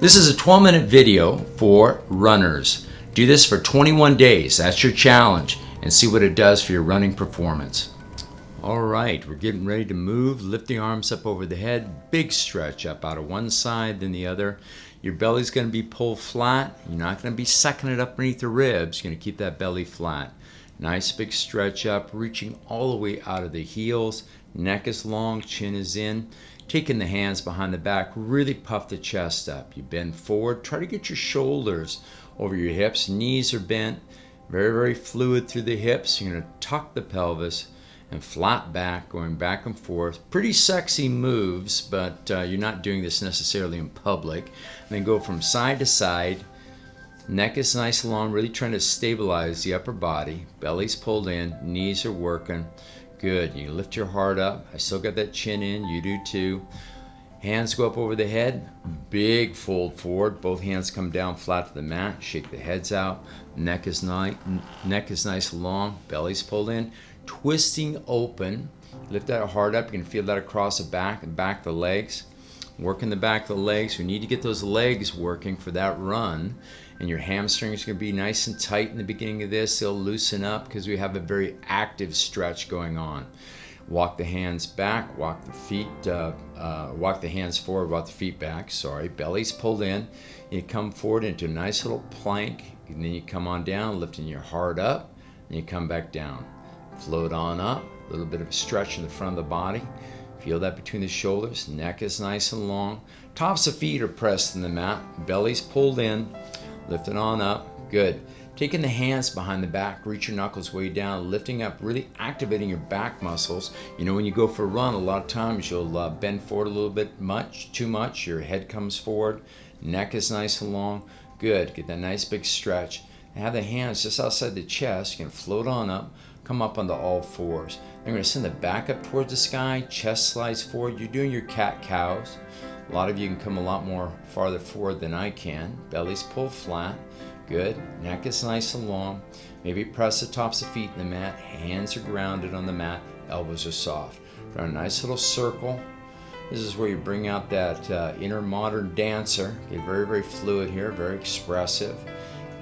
This is a 12 minute video for runners. Do this for 21 days. That's your challenge and see what it does for your running performance. All right, we're getting ready to move. Lift the arms up over the head. Big stretch up out of one side, then the other. Your belly's going to be pulled flat. You're not going to be sucking it up beneath the ribs. You're to keep that belly flat. Nice big stretch up, reaching all the way out of the heels. Neck is long, chin is in. Taking the hands behind the back, really puff the chest up. You bend forward, try to get your shoulders over your hips. Knees are bent, very, very fluid through the hips. You're to tuck the pelvis and flat back, going back and forth. Pretty sexy moves, but uh, you're not doing this necessarily in public. And then go from side to side. Neck is nice and long, really trying to stabilize the upper body. Belly's pulled in, knees are working. Good. You lift your heart up. I still got that chin in. You do too. Hands go up over the head. Big fold forward. Both hands come down flat to the mat. Shake the heads out. Neck is nice. Neck is nice long. Belly's pulled in. Twisting open. Lift that heart up. You can feel that across the back and back the legs. Working the back of the legs. We need to get those legs working for that run and your hamstrings are going to be nice and tight in the beginning of this. They'll loosen up because we have a very active stretch going on. Walk the hands back, walk the feet, uh, uh, walk the hands forward, walk the feet back. Sorry, belly's pulled in. You come forward into a nice little plank, and then you come on down, lifting your heart up, and you come back down. Float on up, a little bit of a stretch in the front of the body. Feel that between the shoulders, neck is nice and long. Tops of feet are pressed in the mat, belly's pulled in. Lift it on up. Good. Taking the hands behind the back, reach your knuckles way down, lifting up, really activating your back muscles. You know, when you go for a run, a lot of times you'll uh, bend forward a little bit much, too much. Your head comes forward, neck is nice and long. Good. Get that nice big stretch. And have the hands just outside the chest. You can float on up, come up onto all fours. Going to send the back up towards the sky, chest slides forward. You're doing your cat cows. A lot of you can come a lot more farther forward than I can. Belly's pulled flat. Good. Neck is nice and long. Maybe press the tops of feet in the mat. Hands are grounded on the mat. Elbows are soft. Draw a nice little circle. This is where you bring out that uh, inner modern dancer. Get very, very fluid here, very expressive.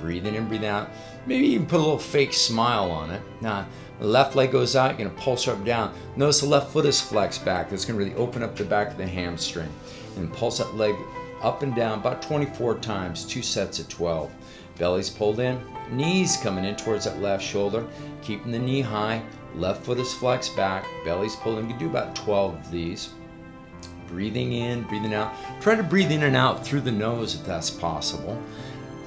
Breathe in and breathe out. Maybe even put a little fake smile on it. Now, the left leg goes out, you're gonna pulse up down. Notice the left foot is flexed back. That's gonna really open up the back of the hamstring and pulse that leg up and down about 24 times, two sets of 12. Belly's pulled in, knees coming in towards that left shoulder, keeping the knee high, left foot is flexed back, belly's pulled in. You can do about 12 of these. Breathing in, breathing out. Try to breathe in and out through the nose if that's possible.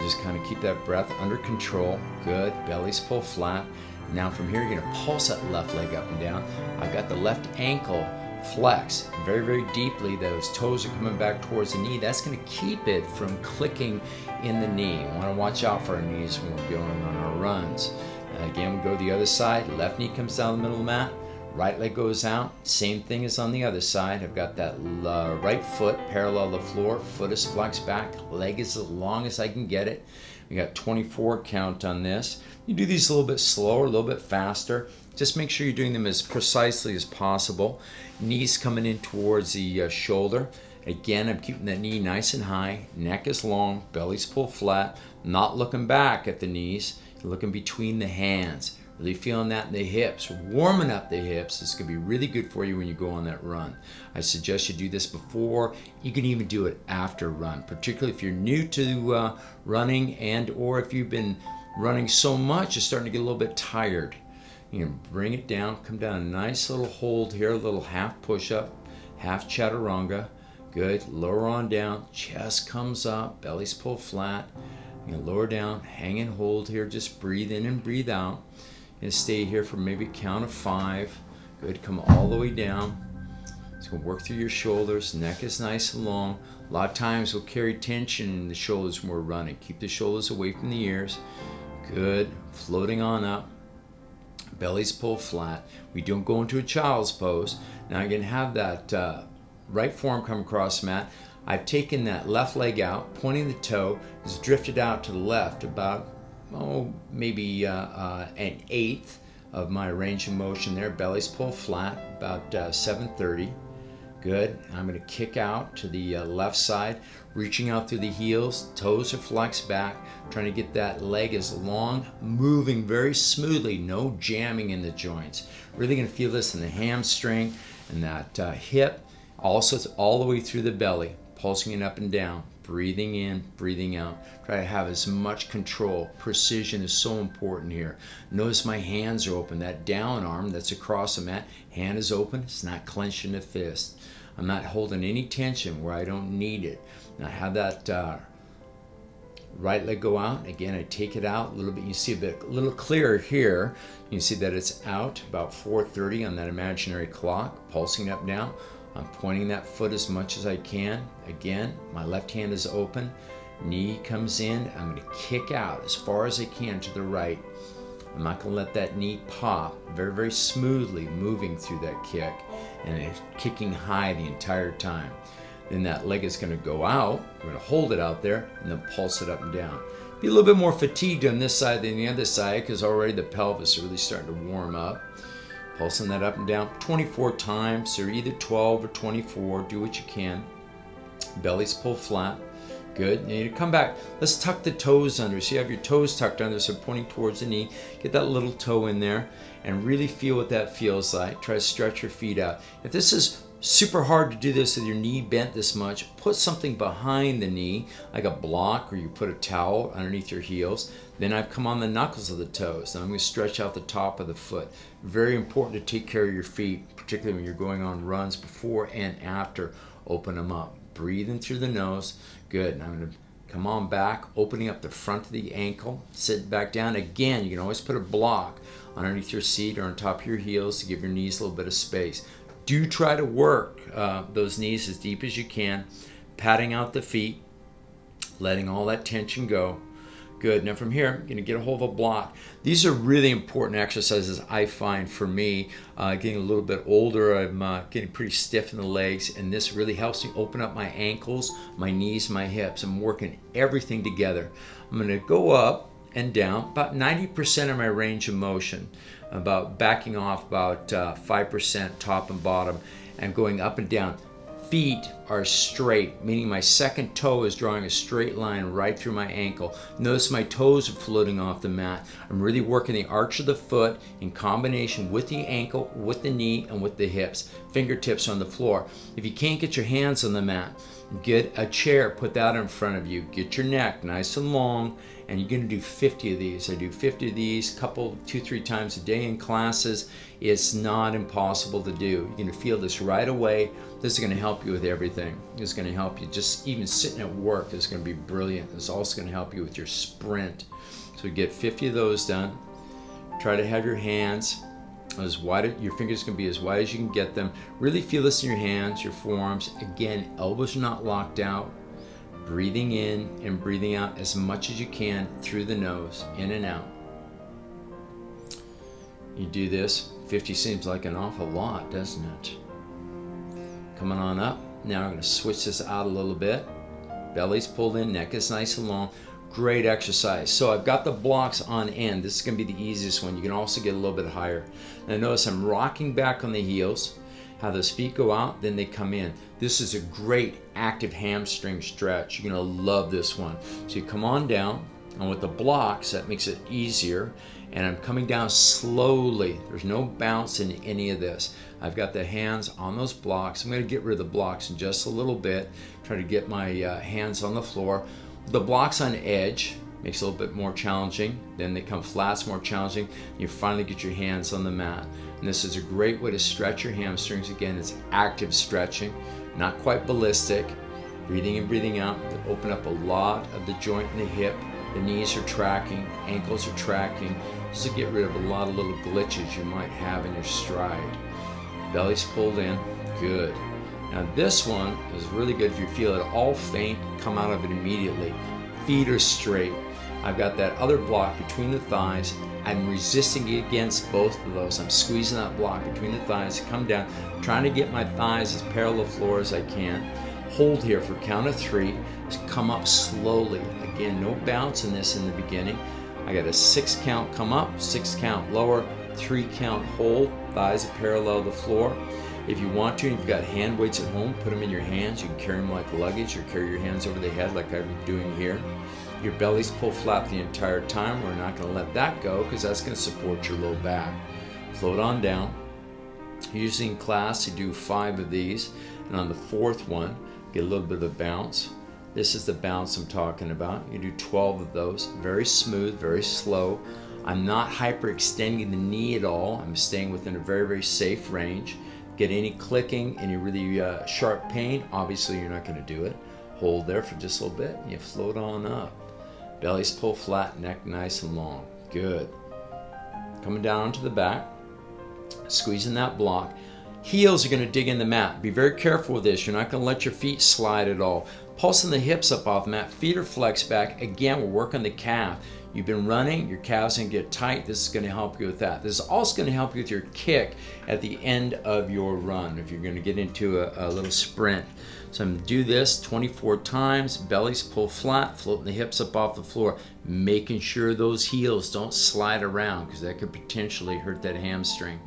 Just kind of keep that breath under control. Good. Belly's pulled flat. Now from here, you're to pulse that left leg up and down. I've got the left ankle flex very, very deeply. Those toes are coming back towards the knee. That's to keep it from clicking in the knee. We want to watch out for our knees when we're going on our runs. And again, we go the other side. Left knee comes down the middle of the mat. Right leg goes out. Same thing as on the other side. I've got that uh, right foot parallel to the floor. Foot is flexed back. Leg is as long as I can get it. We got 24 count on this. You do these a little bit slower, a little bit faster. Just make sure you're doing them as precisely as possible. Knees coming in towards the uh, shoulder. Again, I'm keeping that knee nice and high. Neck is long, belly's pulled flat. Not looking back at the knees. Looking between the hands. Really feeling that in the hips, warming up the hips. This could be really good for you when you go on that run. I suggest you do this before. You can even do it after run, particularly if you're new to uh, running and or if you've been running so much, you're starting to get a little bit tired. You can bring it down, come down a nice little hold here, a little half push up, half chaturanga. Good. Lower on down, chest comes up, belly's pulled flat. You lower down, hang and hold here, just breathe in and breathe out. And stay here for maybe count of five. Good. Come all the way down. It's to work through your shoulders. Neck is nice and long. A lot of times we'll carry tension in the shoulders when we're running. Keep the shoulders away from the ears. Good. Floating on up belly's pulled flat. We don't go into a child's pose. Now I can have that uh, right forearm come across mat. I've taken that left leg out, pointing the toe, is drifted out to the left about, oh, maybe uh, uh, an eighth of my range of motion there. Belly's pulled flat, about uh, 730. Good. I'm going to kick out to the uh, left side, reaching out through the heels, toes are flexed back, trying to get that leg as long, moving very smoothly, no jamming in the joints. Really going to feel this in the hamstring and that uh, hip. Also, all the way through the belly, pulsing it up and down, breathing in, breathing out. Try to have as much control. Precision is so important here. Notice my hands are open. That down arm that's across the mat, hand is open. It's not clenched in a fist. I'm not holding any tension where I don't need it. Now have that uh, right leg go out. Again, I take it out a little bit. You see a bit, a little clearer here. You see that it's out about 4.30 on that imaginary clock, pulsing up now. I'm pointing that foot as much as I can. Again, my left hand is open. Knee comes in. I'm going to kick out as far as I can to the right. I'm not going to let that knee pop. Very, very smoothly moving through that kick and kicking high the entire time. Then that leg is going to go out. I'm going to hold it out there and then pulse it up and down. Be a little bit more fatigued on this side than the other side because already the pelvis is really starting to warm up. Pulsing that up and down 24 times, or either 12 or 24. Do what you can. Belly's pulled flat. Good. And you come back. Let's tuck the toes under. So you have your toes tucked under, so pointing towards the knee. Get that little toe in there and really feel what that feels like. Try to stretch your feet out. If this is super hard to do this with your knee bent this much, put something behind the knee, like a block, or you put a towel underneath your heels. Then I've come on the knuckles of the toes. Then I'm going to stretch out the top of the foot. Very important to take care of your feet, particularly when you're going on runs before and after. Open them up. Breathing through the nose. Good. And I'm going to come on back, opening up the front of the ankle. Sit back down. Again, you can always put a block underneath your seat or on top of your heels to give your knees a little bit of space. Do try to work uh, those knees as deep as you can, patting out the feet, letting all that tension go. Good. Now from here, I'm going to get a hold of a block. These are really important exercises I find for me. Uh, getting a little bit older, I'm uh, getting pretty stiff in the legs, and this really helps me open up my ankles, my knees, my hips. I'm working everything together. I'm going to go up and down, about 90% of my range of motion, about backing off about uh, 5% top and bottom, and going up and down. Feet are straight, meaning my second toe is drawing a straight line right through my ankle. Notice my toes are floating off the mat. I'm really working the arch of the foot in combination with the ankle, with the knee, and with the hips. Fingertips on the floor. If you can't get your hands on the mat, get a chair, put that in front of you. Get your neck nice and long, and you're going to do 50 of these. I do 50 of these, couple, two, three times a day in classes. It's not impossible to do. You're going to feel this right away. This is going to help you with everything. It's going to help you just even sitting at work is going to be brilliant. It's also going to help you with your sprint. So get 50 of those done. Try to have your hands as wide, your fingers can be as wide as you can get them. Really feel this in your hands, your forearms. Again, elbows are not locked out breathing in and breathing out as much as you can through the nose, in and out. You do this, 50 seems like an awful lot, doesn't it? Coming on up. Now I'm going to switch this out a little bit. Belly's pulled in, neck is nice and long. Great exercise. So I've got the blocks on end. This is going to be the easiest one. You can also get a little bit higher. Now notice I'm rocking back on the heels how those feet go out, then they come in. This is a great active hamstring stretch. You're gonna love this one. So you come on down, and with the blocks, that makes it easier. And I'm coming down slowly. There's no bounce in any of this. I've got the hands on those blocks. I'm gonna get rid of the blocks in just a little bit. Try to get my uh, hands on the floor. The blocks on edge, makes it a little bit more challenging. Then they come flat, it's more challenging. You finally get your hands on the mat. And this is a great way to stretch your hamstrings. Again, it's active stretching, not quite ballistic. Breathing in, breathing out to open up a lot of the joint in the hip. The knees are tracking, ankles are tracking, just to get rid of a lot of little glitches you might have in your stride. Belly's pulled in, good. Now this one is really good if you feel it all faint, come out of it immediately. Feet are straight. I've got that other block between the thighs I'm resisting against both of those. I'm squeezing that block between the thighs, come down, trying to get my thighs as parallel floor as I can. Hold here for count of three. Come up slowly. Again, no bounce in this in the beginning. I got a six count come up, six count lower, three count hold, thighs parallel the floor. If you want to, if you've got hand weights at home, put them in your hands. You can carry them like luggage or carry your hands over the head like I'm doing here. Your belly's pull flat the entire time. We're not going to let that go because that's going to support your low back. Float on down. Usually in class, you do five of these. And on the fourth one, get a little bit of a bounce. This is the bounce I'm talking about. You do 12 of those. Very smooth, very slow. I'm not hyperextending the knee at all. I'm staying within a very, very safe range. Get any clicking, any really uh, sharp pain, obviously you're not going to do it. Hold there for just a little bit. You float on up. Belly's pull flat, neck nice and long. Good. Coming down onto the back, squeezing that block. Heels are going to dig in the mat. Be very careful with this. You're not going to let your feet slide at all. Pulsing the hips up off the mat. Feet are flexed back. Again, we're working the calf. You've been running, your calves going to get tight. This is going to help you with that. This is also going to help you with your kick at the end of your run if you're going to get into a, a little sprint. So I'm to do this 24 times. Bellies pull flat, floating the hips up off the floor, making sure those heels don't slide around because that could potentially hurt that hamstring.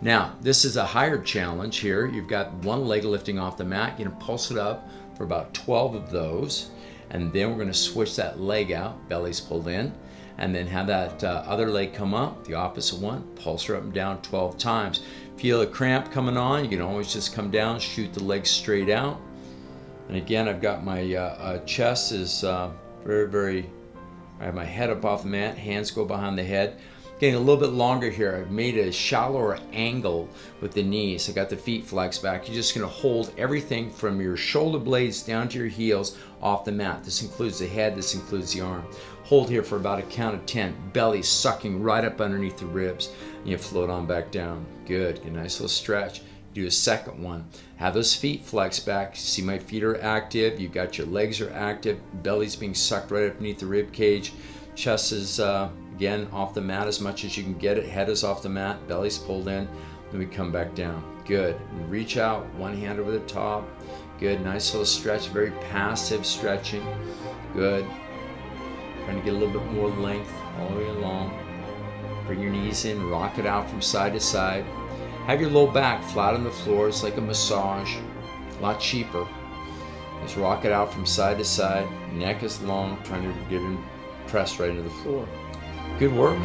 Now, this is a higher challenge here. You've got one leg lifting off the mat. You're to pulse it up for about 12 of those. And then we're to switch that leg out, belly's pulled in and then have that uh, other leg come up, the opposite one, pulse her up and down 12 times. Feel a cramp coming on, you can always just come down, shoot the legs straight out. And again, I've got my uh, uh, chest is uh, very, very, I have my head up off the mat, hands go behind the head. Getting a little bit longer here, I've made a shallower angle with the knees. I got the feet flexed back. You're just gonna hold everything from your shoulder blades down to your heels off the mat. This includes the head, this includes the arm. Hold here for about a count of 10. Belly sucking right up underneath the ribs. And you float on back down. Good. A nice little stretch. Do a second one. Have those feet flex back. See my feet are active. You've got your legs are active. Belly's being sucked right up beneath the rib cage. Chest is uh, again off the mat as much as you can get it. Head is off the mat. Belly's pulled in. Then we come back down. Good. reach out. One hand over the top. Good. Nice little stretch. Very passive stretching. Good. Trying to get a little bit more length all the way along. Bring your knees in, rock it out from side to side. Have your low back flat on the floor. It's like a massage, a lot cheaper. Just rock it out from side to side. Neck is long, trying to get him pressed right into the floor. Good work.